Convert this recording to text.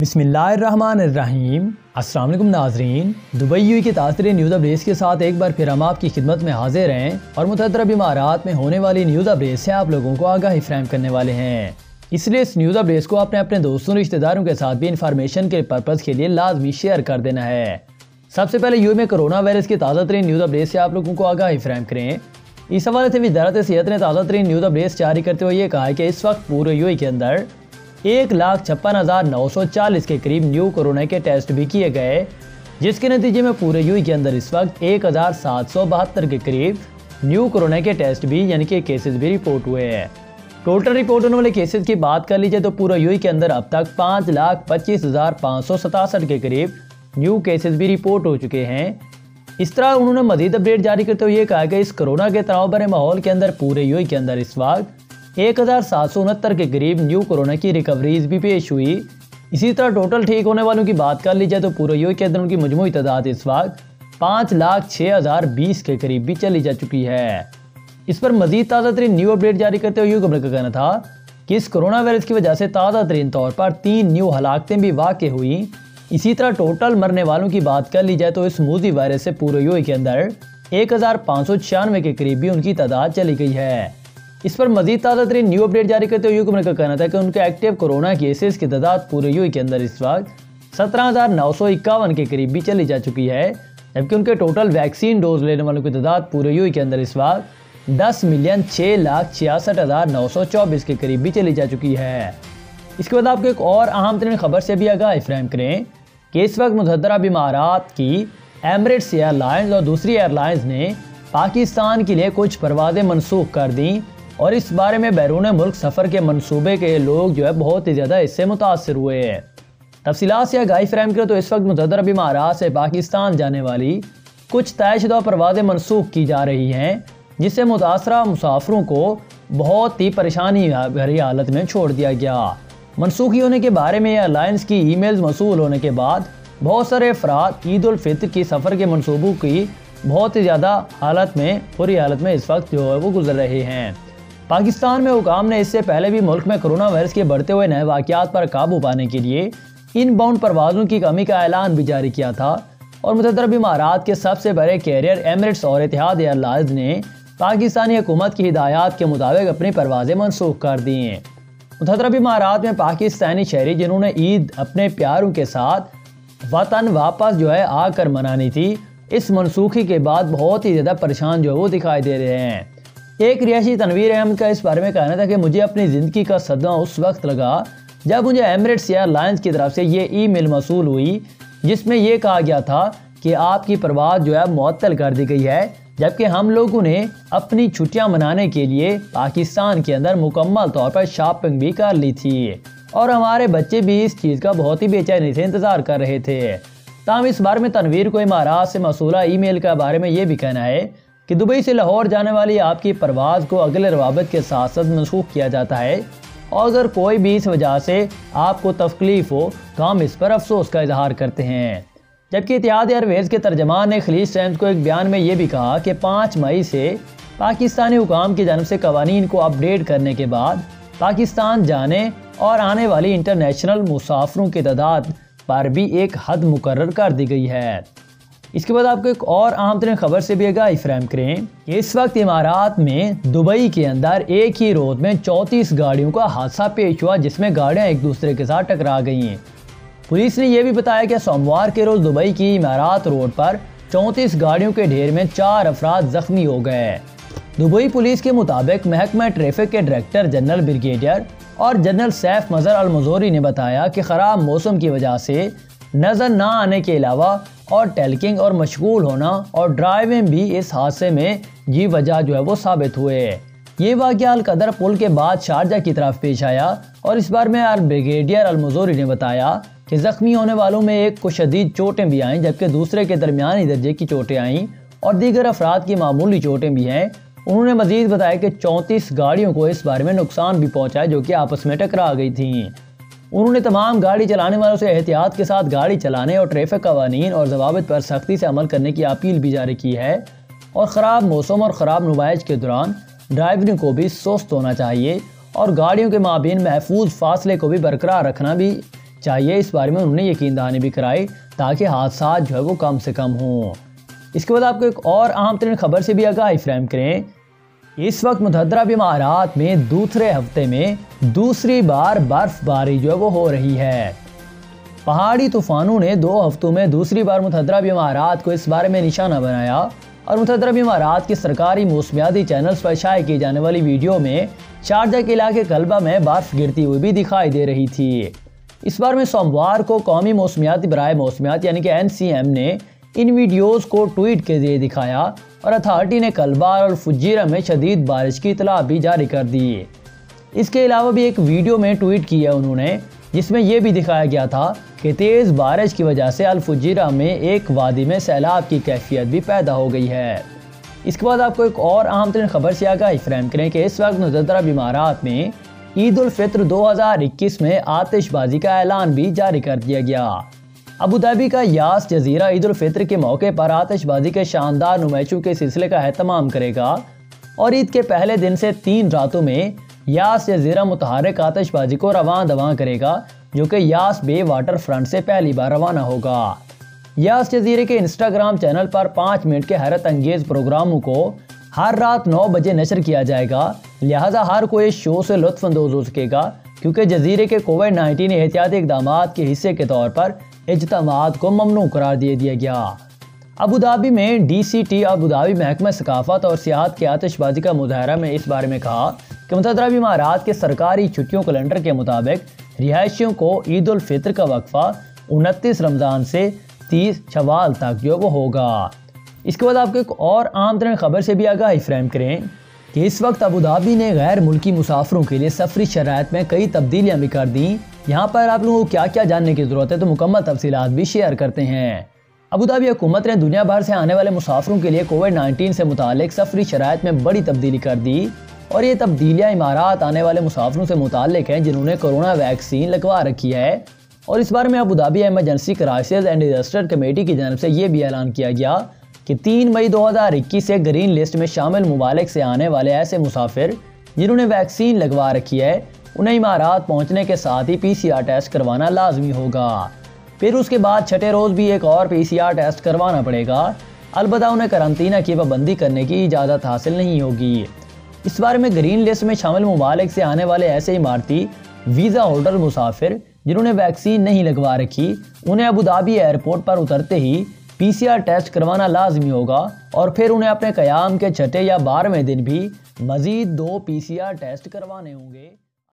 بسم اللہ الرحمن الرحیم۔ السلام علیکم ناظرین۔ دبئی یو کے تاثر نیوز اپڈیٹس کے ساتھ ایک بار پھر ہم آپ کی خدمت میں حاضر ہیں اور متحدہ امارات میں ہونے والی نیوز اپڈیٹس سے آپ لوگوں کو آگاہی فراہم کرنے والے ہیں۔ اس لیے اس نیوز اپڈیٹس کو اپنے اپنے دوستوں رشتہ داروں کے ساتھ بھی انفارمیشن کے پرپز کے لیے لازمی شیئر کر دینا ہے۔ سب سے پہلے یو میں کرونا وائرس کی تازہ ترین نیوز اپڈیٹس سے آپ لوگوں کو آگاہی فراہم کریں۔ اس حوالے سے وزارت صحت نے تازہ ترین نیوز اپڈیٹس جاری کرتے ہوئے یہ کہا ہے کہ اس وقت پورے یو کے اندر ایک لاکھ چھپن ہزار نو سو چالیس کے قریب نیو کورونا کے ٹیسٹ بھی کیے گئے، جس کے نتیجے میں پورے یو کے اندر اس وقت ایک ہزار سات سو بہتر کے قریب نیو کورونا کے ٹیسٹ بھی یعنی کہ کیسز بھی رپورٹ ہوئے ہیں۔ ٹوٹل رپورٹ ہونے والے کیسز کی بات کر لیجیے تو پورا یو کے اندر اب تک پانچ لاکھ پچیس ہزار پانچ سو ستاسٹھ کے قریب نیو کیسز بھی رپورٹ ہو چکے ہیں۔ اس طرح انہوں نے مزید اپڈیٹ جاری کرتے ہوئے یہ کہا کہ اس کرونا کے تناؤ بھرے ماحول کے اندر پورے یو کے اندر اس وقت ایک ہزار سات سو انہتر کے قریب نیو کورونا کی ریکوریز بھی پیش ہوئی۔ اسی طرح ٹوٹل ٹھیک ہونے والوں کی بات کر لی جائے تو پورے یو کے اندر ان کی مجموعی تعداد اس وقت پانچ لاکھ چھ ہزار بیس کے قریب بھی چلی جا چکی ہے۔ اس پر مزید تازہ ترین نیو اپڈیٹ جاری کرتے ہوئے یو کا کہنا تھا کہ اس کرونا وائرس کی وجہ سے تازہ ترین طور پر تین نیو ہلاکتیں بھی واقع ہوئی اسی طرح ٹوٹل مرنے والوں کی بات کر لی جائے تو اس موزی وائرس سے پورے یو کے اندر ایک ہزار پانچ سو چھیانوے کے قریب بھی ان کی تعداد چلی گئی ہے۔ اس پر مزید تازہ ترین نیو اپڈیٹ جاری کرتے ہوئے یو کا کہنا تھا کہ ان کے ایکٹیو کورونا کیسز کی تعداد پورے یو کے اندر اس وقت سترہ ہزار نو سو اکاون کے قریب بھی چلی جا چکی ہے، جبکہ ان کے ٹوٹل ویکسین ڈوز لینے والوں کی تعداد پورے یو کے اندر اس وقت دس ملین چھ لاکھ چھیاسٹھ ہزار نو سو چوبیس کے قریب بھی چلی جا چکی ہے۔ اس کے بعد آپ کو ایک اور اہم ترین خبر سے بھی آگاہ فریم کریں کہ اس وقت متحدہ امارات کی ایمریٹس ایئر لائنز اور دوسری ایئر لائنز نے پاکستان کے لیے کچھ پروازیں منسوخ کر دیں۔ اور اس بارے میں بیرون ملک سفر کے منصوبے کے لوگ جو ہے بہت ہی زیادہ اس سے متاثر ہوئے ہیں۔ تفصیلات سے آگاہی فریم کرے تو اس وقت متحدہ عرب امارات سے پاکستان جانے والی کچھ طے شدہ پروازیں منسوخ کی جا رہی ہیں، جس سے متاثرہ مسافروں کو بہت ہی پریشانی بھری حالت میں چھوڑ دیا گیا۔ منسوخی ہونے کے بارے میں ایئر کی ای میلز موصول ہونے کے بعد بہت سارے افراد عید الفطر کی سفر کے منصوبوں کی بہت ہی زیادہ حالت میں پوری حالت میں اس وقت جو ہے وہ گزر رہے ہیں۔ پاکستان میں حکام نے اس سے پہلے بھی ملک میں کرونا وائرس کے بڑھتے ہوئے نئے واقعات پر قابو پانے کے لیے ان باؤنڈ پروازوں کی کمی کا اعلان بھی جاری کیا تھا اور متحدہ امارات کے سب سے بڑے کیریئر ایمریٹس اور اتحاد ایئر لائنز نے پاکستانی حکومت کی ہدایات کے مطابق اپنی پروازیں منسوخ کر دی ہیں۔ متحدہ امارات میں پاکستانی شہری جنہوں نے عید اپنے پیاروں کے ساتھ وطن واپس جو ہے آ کر منانی تھی، اس منسوخی کے بعد بہت ہی زیادہ پریشان جو ہے وہ دکھائی دے رہے ہیں۔ ایک ریاشی تنویر احمد کا اس بارے میں کہنا تھا کہ مجھے اپنی زندگی کا صدمہ اس وقت لگا جب مجھے ایمریٹس یا لائنز کی طرف سے یہ ای میل موصول ہوئی، جس میں یہ کہا گیا تھا کہ آپ کی پرواز جو ہے معطل کر دی گئی ہے، جبکہ ہم لوگوں نے اپنی چھٹیاں منانے کے لیے پاکستان کے اندر مکمل طور پر شاپنگ بھی کر لی تھی۔ اور ہمارے بچے بھی اس چیز کا بہت ہی بے چینی سے انتظار کر رہے تھے۔ تاہم، اس بارے میں تنویر کو امارات سے موصولہ ای میل کے بارے میں یہ بھی کہنا ہے کہ دبئی سے لاہور جانے والی آپ کی پرواز کو اگلے روابط کے ساتھ ساتھ منسوخ کیا جاتا ہے۔ اور اگر کوئی بھی اس وجہ سے آپ کو تکلیف ہو تو ہم اس پر افسوس کا اظہار کرتے ہیں۔ جبکہ اتحاد ایئر کے ترجمان نے خلیج ٹائمز کو ایک بیان میں یہ بھی کہا کہ پانچ مئی سے پاکستانی حکام کی جانب سے قوانین کو اپ ڈیٹ کرنے کے بعد پاکستان جانے اور آنے والی انٹرنیشنل مسافروں کی تعداد پر بھی ایک حد مقرر کر دی گئی ہے۔ اس کے بعد آپ کو ایک اور عام ترین خبر سے بھی آگاہی فریم کریں کہ اس وقت امارات میں دبئی کے اندر ایک ہی روڈ میں چوتیس گاڑیوں کا حادثہ پیش ہوا، جس میں گاڑیاں ایک دوسرے کے ساتھ ٹکرا گئی ہیں۔ پولیس نے یہ بھی بتایا کہ سوموار کے روز دبئی کی امارات روڈ پر چونتیس گاڑیوں کے ڈھیر میں چار افراد زخمی ہو گئے دبئی پولیس کے مطابق محکمہ ٹریفک کے ڈائریکٹر جنرل بریگیڈیئر اور general Saif Mazhar Al Mazrouei نے بتایا کہ خراب موسم کی وجہ سے نظر نہ آنے کے علاوہ اور ٹیلکنگ اور مشغول ہونا اور ڈرائیونگ بھی اس حادثے میں یہ وجہ جو ہے وہ ثابت ہوئے۔ یہ واقعہ القدر پل کے بعد شارجہ کی طرف پیش آیا اور اس بار میں بریگیڈیئر المزوری نے بتایا کہ زخمی ہونے والوں میں ایک کو شدید چوٹیں بھی آئیں جبکہ دوسرے کے درمیانی درجے کی چوٹیں آئیں اور دیگر افراد کی معمولی چوٹیں بھی ہیں۔ انہوں نے مزید بتایا کہ چونتیس گاڑیوں کو اس بارے میں نقصان بھی پہنچا جو کہ آپس میں ٹکرا گئی تھیں۔ انہوں نے تمام گاڑی چلانے والوں سے احتیاط کے ساتھ گاڑی چلانے اور ٹریفک قوانین اور ضوابط پر سختی سے عمل کرنے کی اپیل بھی جاری کی ہے اور خراب موسم اور خراب نمائش کے دوران ڈرائیورنگ کو بھی سست ہونا چاہیے اور گاڑیوں کے مابین محفوظ فاصلے کو بھی برقرار رکھنا بھی چاہیے۔ اس بارے میں انہوں نے یقین دہانی بھی کرائی تاکہ حادثات جو ہے وہ کم سے کم ہوں۔ اس کے بعد آپ کو ایک اور اہم ترین خبر سے بھی آگاہی فریم کریں۔ اس وقت متحدہ امارات میں دوسرے ہفتے میں دوسری بار برف باری جو ہے وہ ہو رہی ہے۔ پہاڑی طوفانوں نے دو ہفتوں میں دوسری بار متحدہ امارات کو اس بارے میں نشانہ بنایا اور متحدہ امارات کے سرکاری موسمیاتی چینلز پر شائع کی جانے والی ویڈیو میں شارجہ کے علاقے کلبہ میں برف گرتی ہوئی بھی دکھائی دے رہی تھی۔ اس بار میں سوموار کو قومی موسمیاتی برائے موسمیات یعنی کہ این سی ایم نے ان ویڈیوز کو ٹویٹ کے ذریعے دکھایا اور اتھارٹی نے کلبار اور فجیرہ میں شدید بارش کی اطلاع بھی جاری کر دی۔ اس کے علاوہ بھی ایک ویڈیو میں ٹویٹ کیا انہوں نے، جس میں یہ بھی دکھایا گیا تھا کہ تیز بارش کی وجہ سے الفجیرہ میں ایک وادی میں سیلاب کی کیفیت بھی پیدا ہو گئی ہے۔ اس کے بعد آپ کو ایک اور اہم ترین خبر سے آگاہی فریم کریں کہ اس وقت مزدرہ بیمارات میں عید الفطر دو ہزار اکیس میں آتش بازی کا اعلان بھی جاری کر دیا گیا۔ ابودابی کا یاس جزیرہ عید الفطر کے موقع پر آتش بازی کے شاندار نمائشوں کے سلسلے کا اہتمام کرے گا اور عید کے پہلے دن سے تین راتوں میں یاس جزیرہ متحرک آتش بازی کو رواں دواں کرے گا، جو کہ یاس بے واٹر فرنٹ سے پہلی بار روانہ ہوگا۔ یاس جزیرے کے انسٹاگرام چینل پر پانچ منٹ کے حیرت انگیز پروگراموں کو ہر رات نو بجے نشر کیا جائے گا، لہٰذا ہر کوئی اس شو سے لطف اندوز ہو سکے گا، کیونکہ جزیرے کے کووڈ نائنٹین احتیاطی اقدامات کے حصے کے طور پر اجتماعات کو ممنوع قرار دے دیا گیا۔ ابودابی میں ڈی سی ٹی ابودابی محکمہ ثقافت اور سیاحت کے آتش بازی کا مظاہرہ میں اس بارے میں کہا کہ متحدہ امارات کے سرکاری چھٹیوں کیلنڈر کے مطابق رہائشیوں کو عید الفطر کا وقفہ انتیس رمضان سے تیس شوال تک جو وہ ہوگا۔ اس کے بعد آپ کو ایک اور عام ترین خبر سے بھی آگاہی فریم کریں۔ کہ اس وقت ابودابی نے غیر ملکی مسافروں کے لیے سفری شرائط میں کئی تبدیلیاں بھی کر دیں۔ یہاں پر آپ لوگوں کو کیا کیا جاننے کی ضرورت ہے تو مکمل تفصیلات بھی شیئر کرتے ہیں۔ ابودابی حکومت نے دنیا بھر سے آنے والے مسافروں کے لیے کووڈ نائنٹین سے متعلق سفری شرائط میں بڑی تبدیلی کر دی۔ اور یہ تبدیلیاں امارات آنے والے مسافروں سے متعلق ہیں جنہوں نے کرونا ویکسین لگوا رکھی ہے۔ اور اس بارے میں Abu Dhabi emergency crisis and disaster committee کی جانب سے یہ بھی اعلان کیا گیا کہ تین مئی دو ہزار اکیس سے گرین لسٹ میں شامل مبالک سے آنے والے ایسے مسافر جنہوں نے ویکسین لگوا رکھی ہے، انہیں امارات پہنچنے کے ساتھ ہی پی سی آر ٹیسٹ کروانا لازمی ہوگا۔ پھر اس کے بعد چھٹے روز بھی ایک اور پی سی آر ٹیسٹ کروانا پڑے گا۔ البتہ انہیں کرنطینہ کی پابندی کرنے کی اجازت حاصل نہیں ہوگی۔ اس بارے میں گرین لسٹ میں شامل ممالک سے آنے والے ایسے عمارتی ویزا ہولڈر مسافر جنہوں نے ویکسین نہیں لگوا رکھی، انہیں ابودابی ایئرپورٹ پر اترتے ہی پی سی آر ٹیسٹ کروانا لازمی ہوگا اور پھر انہیں اپنے قیام کے چھٹے یا بارہویں دن بھی مزید دو پی سی آر ٹیسٹ کروانے ہوں گے۔